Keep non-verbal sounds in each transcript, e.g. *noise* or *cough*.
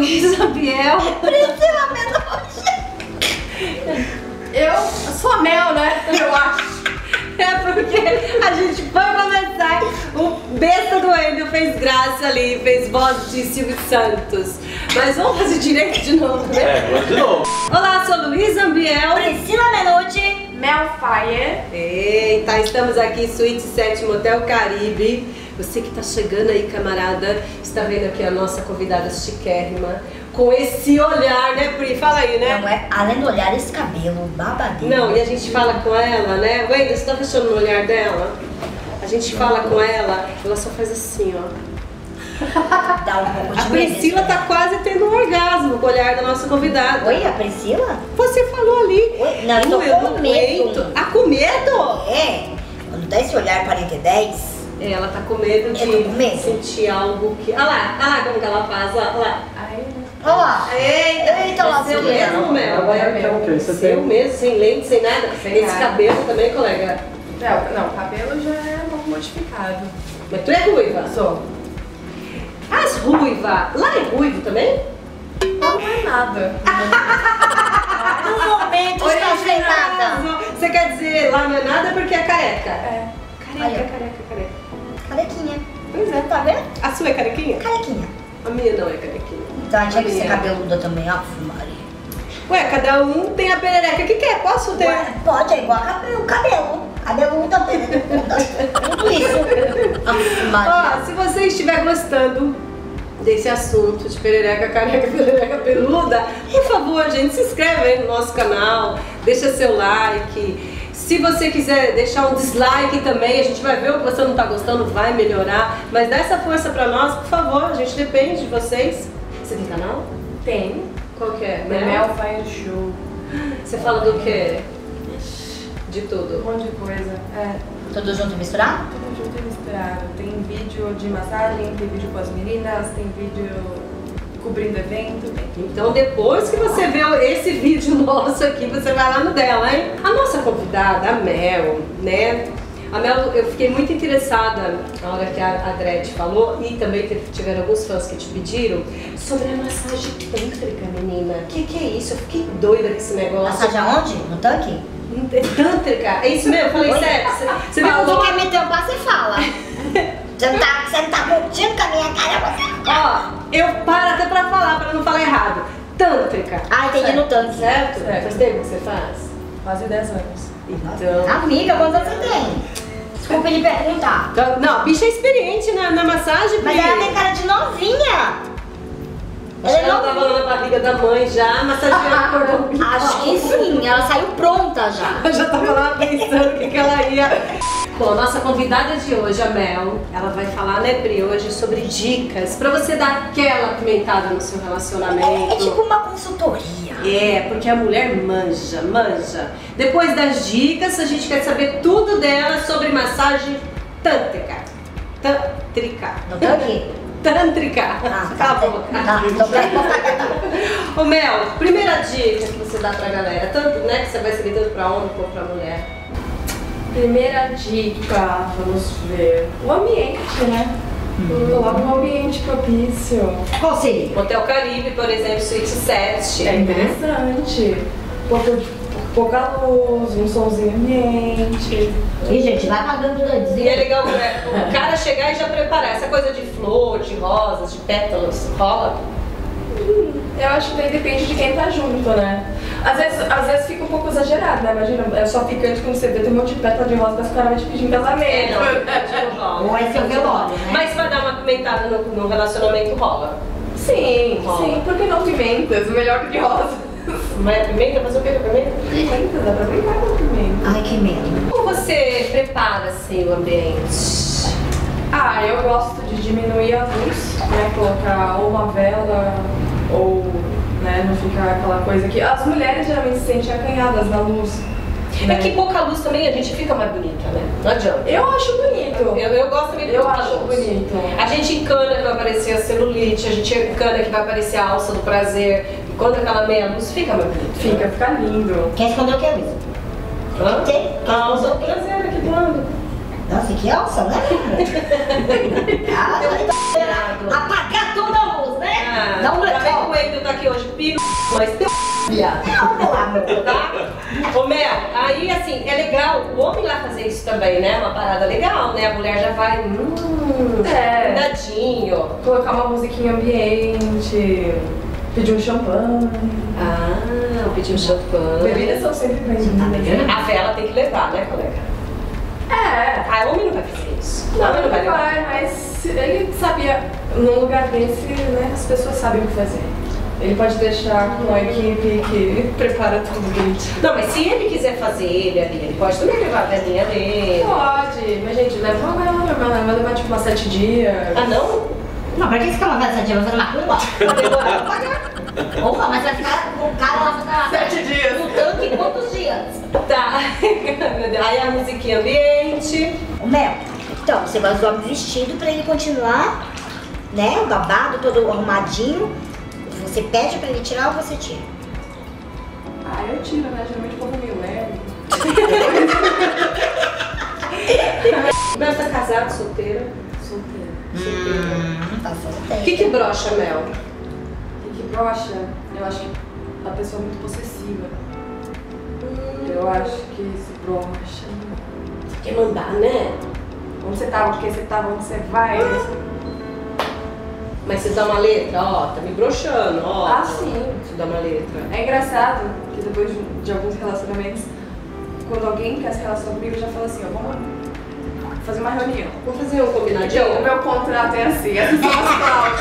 Luísa Biel. Priscila Menotti. Eu sou a Mel, né? Eu acho. É porque a gente foi começar, o besta do Wendel fez graça ali, fez voz de Silvio Santos. Mas vamos fazer direito de novo, né? É, vamos de novo. Olá, sou Luísa Biel. Priscila Menotti. Mel Fire. Eita, estamos aqui em Suíte 7 Motel Caribe. Você que está chegando aí, camarada, está vendo aqui a nossa convidada chiquérrima, com esse olhar, né, Pri? Fala aí, né? Não é, além do olhar, esse cabelo babadeiro. Não, e a gente fala com ela, né? Wendel, você tá fechando no olhar dela? A gente fala com ela, ela só faz assim, ó. *laughs* Dá um pouco de A Priscila tá quase tendo um orgasmo com o olhar da nossa convidada. Oi, a Priscila? Você falou ali. Oi, não, eu tô com medo. Ah, com medo? É. Quando dá esse olhar 40 e 10, É, ela tá com medo de com medo. sentir algo que. Olha lá, olha lá como que ela faz, olha lá. Olha lá. Eita, Eita, é seu mesmo, Mel. Vai, então, o que você Seu tem? mesmo, sem lente, sem nada. Sem Esse nada. cabelo também, colega. não, não, cabelo já é modificado. Mas tu é ruiva. Sou. As ruiva. Lá é ruivo também? Não, não é nada. *laughs* No momento está sem nada. Você quer dizer lá não é nada porque é careca? É. Careca, Aí, careca, careca. Carequinha. Pois é. Tá vendo? A sua é carequinha? Carequinha. A minha não é carequinha. Então a gente minha. cabeluda também, ó, Maria. Ué, cada um tem a perereca que quer. Posso ter? Ué, Pode, é igual a cabelo, cabelo. Cabeluda. Tudo isso. Maria. Ó, se você estiver gostando desse assunto de perereca, careca, perereca peluda, por favor, gente, se inscreve aí no nosso canal, deixa seu like. Se você quiser deixar um dislike também, a gente vai ver o que você não tá gostando, vai melhorar. Mas dá essa força pra nós, por favor, a gente depende de vocês. Você tem canal? Tem. Qual que é? Mel Fire Show. Você fala do quê? De Um tudo. monte de coisa. É. Tudo junto e misturado? Tudo junto e misturado. Tem vídeo de massagem, tem vídeo com as meninas, tem vídeo cobrindo evento. Então depois que você vê esse vídeo *laughs* nosso aqui, você vai lá no dela, hein? A nossa convidada, a Mel, né? A Mel, eu fiquei muito interessada na hora que a, Dredd falou e também tiveram alguns fãs que te pediram sobre a massagem tântrica, menina. Que que é isso? Eu fiquei doida com esse negócio. Massagem aonde? No tanque? Tântrica? É isso mesmo? Eu falei sério? Você, me Falou falou? que quer me tampar, você fala. *laughs* Você não tá, você não tá curtindo com a minha cara, você... Ó, eu paro até pra falar, pra não falar errado. Tântrica. Ah, entendi no tanque. Certo? Certo. Faz tempo que você faz? Quase 10 anos. Então... Amiga, quantos anos você tem? Desculpa ele perguntar. Não, a bicha é experiente na, na massagem, Mas ela tem cara de novinha. Acho que Ela ela é tava lá na barriga da mãe já, massageando. *laughs* Acho que sim, ela saiu pronta já. Eu já tava lá pensando o que, que ela ia. Bom, a nossa convidada de hoje, a Mel, ela vai falar, né, Pri, hoje sobre dicas pra você dar aquela pimentada no seu É, relacionamento. é tipo uma consultoria. É, porque a mulher manja, manja. Depois das dicas, a gente quer saber tudo dela sobre massagem tântrica. Tântrica. No tanque? *laughs* Tântrica. Ah, Cala a tá. Tá, então pera- *laughs* Ô Mel, primeira dica que você dá pra galera, tanto né, que você vai servir tanto pra homem como pra mulher. Primeira dica, vamos ver. O ambiente, né? Coloca um ambiente propício. Qual seria? Hotel Caribe, por exemplo, Suíte 7. É interessante. Pouca, pouca luz, um somzinho ambiente. Ih, gente, vai pagando E é legal né, o cara chegar e já preparar. Essa coisa de flor, de rosas, de pétalas, rola. Eu acho que daí depende de quem tá junto, né? Às vezes, às vezes fica um pouco exagerado, né? Imagina, é só ficante quando você vê, tem um monte de pétala de rosa te pedir em casamento. É. Ou é seu velório, né? Mas pra dar uma pimentada no, no relacionamento rola. Sim, Rola. sim. Por que não pimentas? Melhor que de rosa. Mas é pimenta, fazer o que com pimenta? Pimentas, dá pra brincar com pimenta. Ai, que medo. Como você prepara assim o ambiente? Ah, eu gosto de diminuir a luz, né? Colocar ou uma vela ou, né, não ficar aquela coisa que as mulheres geralmente se sentem acanhadas na luz. né? É que pouca luz também a gente fica mais bonita, né? Não adianta. eu acho bonito. Eu, eu gosto de Eu acho luz. bonito. A gente encana que vai aparecer a celulite, a gente encana que vai aparecer a alça do prazer. E quando aquela meia luz fica mais bonita. Fica, fica lindo. Quer esconder o que, Luísa? Hã? Tem? A alça do prazer aqui do lado. Nossa, que alça, né? *laughs* ah, apagar toda a luz? Ah, Dá um tá bem legal. com Wendel tá aqui hoje, pino, mas tem viado. Não, meu amor. Tá? Ô Mel, aí assim, é legal o homem lá fazer isso também, né? Uma parada legal, né? A mulher já vai, hum, É. cuidadinho. Colocar uma musiquinha ambiente, pedir um champanhe. Ah, eu pedi um champanhe. Bebidas são sempre bem-vindas. A vela tem que levar, né, colega? É. Ah, homem não vai fazer isso. Não, ele vai levar. vai, mas ele sabia, num lugar desse, né, as pessoas sabem o que fazer. Ele pode deixar com uma equipe que *laughs* prepara tudo bonitinho. Não, mas se ele quiser fazer ele ali, ele pode também levar a velinha dele. Pode, mas gente, leva uma vela normal, vai levar tipo umas sete dias. Ah, não? Não, pra que você quer uma festa de vai fazer? Vai demorar. Porra, mas vai ficar com o cara lá fazendo uma Sete dias. no tanque quantos dias? Tá. *laughs* Meu Deus. Aí a musiquinha ambiente. O Mel, então, você gosta do homem vestido pra ele continuar, né? O babado todo arrumadinho. Você pede pra ele tirar ou você tira? Ah, eu tiro, né? Geralmente o povo meio leve. *laughs* Mel tá casado, solteira? Solteiro. Hum, tá solteiro. O que que brocha, Mel? E que brocha, eu acho que a pessoa é muito possessiva. Eu acho que se brocha. Quer mandar, né? Onde você tá, onde você tá, onde você vai. Mas você dá uma letra, ó, tá me broxando, ó. Ah, sim. Você dá uma letra. É engraçado que depois de, de alguns relacionamentos, quando alguém quer se relacionar comigo, já fala assim, ó, vamos fazer uma reunião. Vamos fazer um combinadinho? Então, o meu contrato é assim, essas são as cláusulas.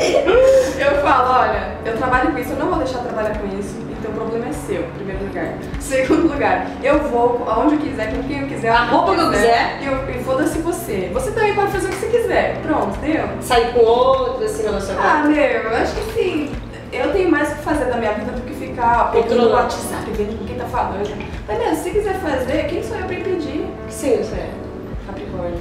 *laughs* Eu falo, olha, trabalho com isso, eu não vou deixar de trabalhar com isso, então o problema é seu, em primeiro lugar. *laughs* Segundo lugar, eu vou aonde eu quiser, com quem eu quiser, A roupa que eu quiser. E, eu, e foda-se você. Você também pode fazer o que você quiser. Pronto, deu? Sair com outro, assim, Ah, relacionado. meu, eu acho que sim. Eu tenho mais o que fazer da minha vida do que ficar pegando no Controlando. WhatsApp, vendo com quem tá falando. Mas, meu, se você quiser fazer, quem sou eu pra impedir? Que signo você é? Capricórnio.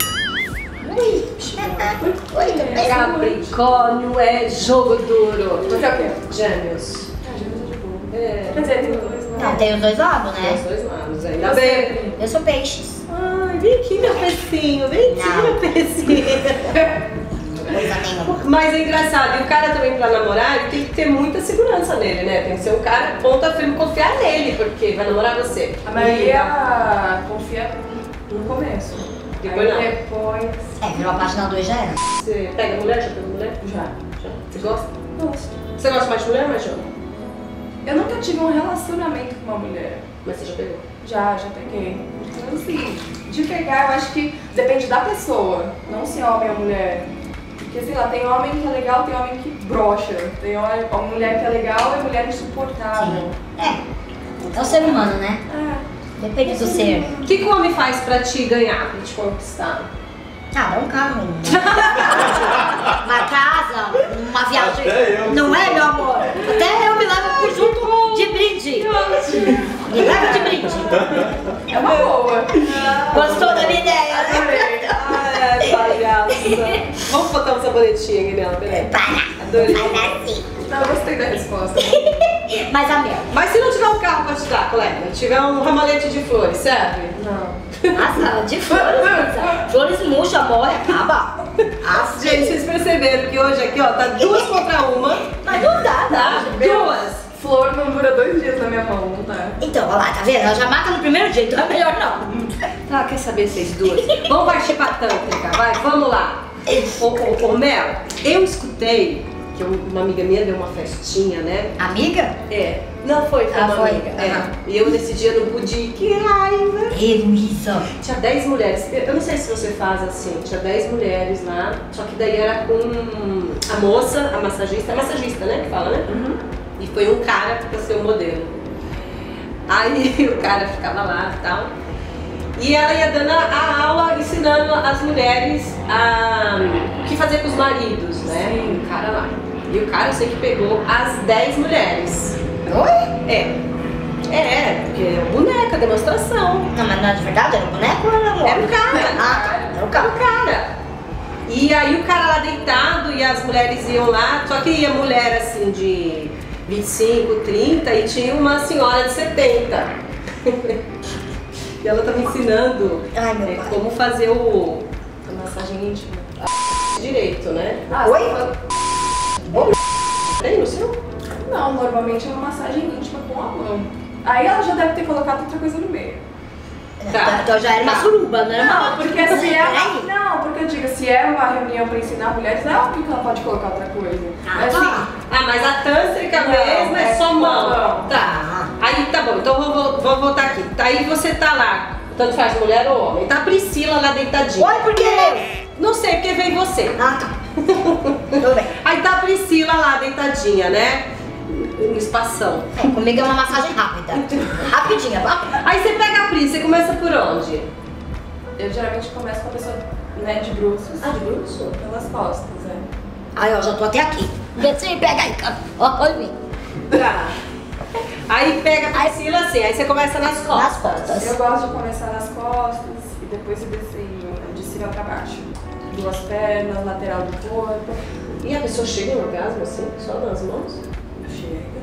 Bem? Capricórnio é jogo duro. Você é o quê? Gêmeos. Ah, gêmeos é de boa. É. Quer dizer, tem dois, né? Não, tem os dois lados, Tem os né? dois lados, ainda bem. Eu sou peixes. Ai, vem aqui, meu pecinho, vem aqui, Não. meu pecinho. Mas é engraçado, e o cara também pra namorar, ele tem que ter muita segurança nele, né? Tem que ser um cara ponta firme, confiar nele, porque vai namorar você. A maioria confia no começo. Depois não. Depois. É, virou a página 2 já era. Você pega mulher, já pega mulher? Já. Já. Você gosta? Gosto. Você gosta mais de mulher ou mais de homem? Eu nunca tive um relacionamento com uma mulher. Mas você já pegou? Já, já peguei. Então, assim, de pegar, eu acho que depende da pessoa, não se é homem ou mulher. Porque, sei lá, tem homem que é legal, tem homem que brocha. Tem homem, uma mulher que é legal e mulher insuportável. É. É o ser humano, né? É. Depende do ser. O que, que o homem faz pra te ganhar, pra te conquistar? Ah, dá um carro. Uma casa, uma viagem. Até eu. Não é, meu amor? Até eu me levo junto de brinde. Me leva de brinde. É uma boa. Gostou da minha ideia? Adorei. Ai, palhaça. Vamos botar um sabonetinho aqui nela, peraí. Para. Adorei. Vai nascer. Não, eu gostei da resposta. Mas a mel. Mas se não tiver um carro pra te dar, colega, tiver um ramalhete de flores, serve? Não. Nossa, de flores. Flores murcha, morre, acaba. *laughs* Ah, Gente, vocês perceberam que hoje aqui, ó, tá duas contra uma, Mas não dá, tá? tá? Duas. Flor não dura dois dias na minha mão, não tá? Então, olha lá, tá vendo? Ela já mata no primeiro dia, então é melhor não. Tá, quer saber vocês duas? Vamos partir pra tântrica, vai? Vamos lá. Ô, ô, ô, Mel, eu escutei que uma amiga minha deu uma festinha, né? Amiga? É. Não foi, foi Ah, uma foi? amiga. É. E eu nesse dia não pude ir. Que raiva! Ei, Luísa. Tinha 10 mulheres. Eu não sei se você faz assim. Tinha 10 mulheres lá. Só que daí era com a moça, a massagista. A massagista, né? Que fala, né? Uhum. E foi um cara pra ser o modelo. Aí *laughs* o cara ficava lá e tal. E ela ia dando a, a aula ensinando as mulheres a, o que fazer com os maridos, né? Sim. O cara lá. E o cara eu sei que pegou as 10 mulheres. Oi? É. É, porque é boneca, demonstração. Não, mas não é de verdade? Era um boneco ou era um Era o cara. Ah, tá. Era o Era o cara. cara. E aí o cara lá deitado e as mulheres iam lá, só que ia mulher assim de 25, 30 e tinha uma senhora de 70. *laughs* e ela tava ensinando Ai, meu é, como fazer o A massagem íntima. direito, né? Ah, Oi? Você fala- normalmente é uma massagem íntima com a mão. Aí ela já deve ter colocado outra coisa no meio. Tá. Então já era uma Tá. suruba, não era uma Não, porque se é. Não, porque eu digo, se é uma reunião pra ensinar mulheres, é óbvio que ela pode colocar outra coisa. Ah, Mas tá. assim, Ah, mas a tântrica Não, mesmo é é só mão. mão. Tá. Aí tá bom, então vou, vou, vou voltar aqui. Aí você tá lá, tanto faz mulher ou homem. Tá a Priscila lá deitadinha. Oi, por quê? Não sei, porque veio você. Ah, tá. Tudo bem. Aí tá a Priscila lá deitadinha, né? No espação. É, comigo é uma massagem rápida. Rapidinha, rápida. Aí você pega a Pri, você começa por onde? eu geralmente começo com a pessoa né, de bruços. Ah, de bruxo? Pelas costas, é. Aí, ó, já tô até aqui. Vê se me pega aí, cara. Ó, olha em mim. Tá. Aí pega a Priscila assim, aí você começa nas costas. Nas costas. Eu gosto de começar nas costas e depois ir descendo de cima pra baixo. Duas pernas, lateral do corpo. E a pessoa chega no orgasmo assim, só nas mãos? Chega.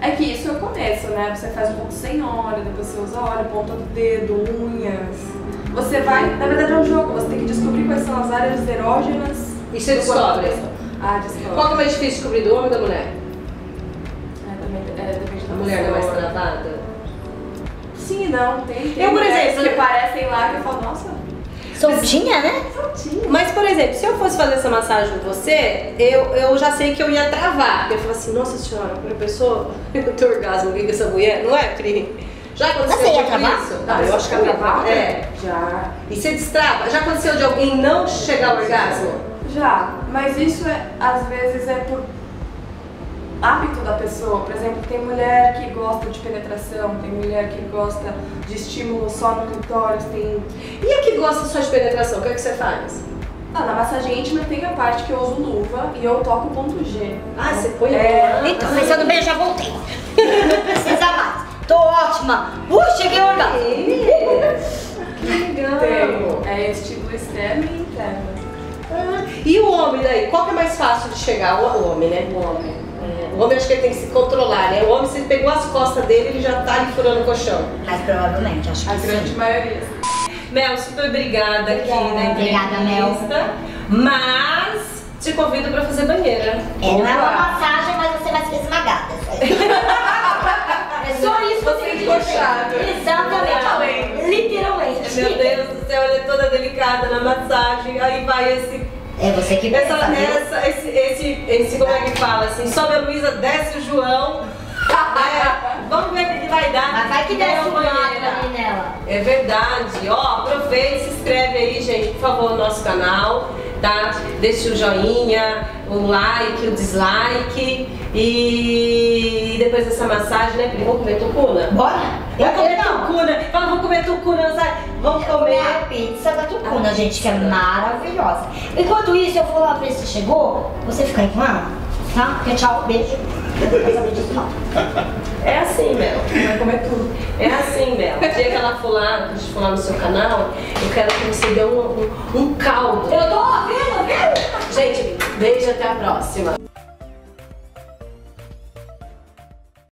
É que isso é o começo, né? Você faz um pouco sem óleo, depois você usa óleo, ponta do dedo, unhas. Você vai, na verdade é um jogo, você tem que descobrir quais são as áreas erógenas. E você descobre? Ah, descobre. Qual que é mais difícil descobrir, do homem ou da mulher? É, também, é, depende da A mulher não é mais travada? Sim, não, tem. tem Eu, por exemplo, que aparecem lá que eu falo, nossa, Soltinha, né? soltinho. Mas, por exemplo, se eu fosse fazer essa massagem com você, eu, eu já sei que eu ia travar. Porque eu falo assim, nossa senhora, a pessoa *laughs* eu tenho orgasmo aqui com essa mulher, não é, Pri? Já aconteceu Você ia travar? isso? Ah, eu acho que eu ia travar? É. Já. E você destrava? Já aconteceu de alguém não chegar ao orgasmo? Já, mas isso é, às vezes é por hábito da pessoa. Por exemplo, tem mulher que gosta de penetração, tem mulher que gosta de estímulo só no clitóris, tem. E a que gosta só de penetração, o que, é que você faz? Ah, na massagem íntima tem a parte que eu uso luva e eu toco o ponto G. Ah, você põe É, Então, pensando bem, eu já voltei. *laughs* Não precisa mais. Tô ótima. Uh, cheguei ao orgasmo. *laughs* Que legal. Tem. É estímulo externo e interno. Ah, E o homem daí? Qual que é mais fácil de chegar? O homem, né? O homem. O homem acho que ele tem que se controlar, né? O homem, se pegou as costas dele, ele já tá ali furando o colchão. Mas provavelmente, acho A que grande sim. maioria. Mel, super obrigada aqui na Obrigada, entrevista. Mas te convido pra fazer banheira. É, não é uma massagem, mas você vai ser esmagada. *laughs* É só isso que Você tem que encoxado. Exatamente. Literalmente. Literalmente. Meu Deus do céu, ela é toda delicada na massagem. Aí vai esse. É você que pensa, essa, esse, esse, esse, como é que fala assim? Sobe a Luísa, desce o João. É, vamos ver o que vai dar. Mas vai que desce o mato ali nela. É verdade. Ó, aproveita e se inscreve aí, gente, por favor, no nosso canal, tá? Deixe o joinha, o like, o dislike. E depois dessa massagem, né, Pri? Vamos comer tucuna? Bora? Vamos comer não. tucuna. Fala, vamos comer tucuna, sabe? Vamos comer a pizza da Tucuna, gente, que é maravilhosa. Enquanto isso, eu vou lá ver se chegou. Você fica aí com ela, tá? Porque tchau, beijo. Eu não quero saber disso, não. É assim, Mel. Vai comer tudo. É assim, Mel. O dia que ela for lá, que a gente for lá no seu canal, eu quero que você dê um, um, um caldo. Eu tô ouvindo, viu? Gente, beijo até a próxima.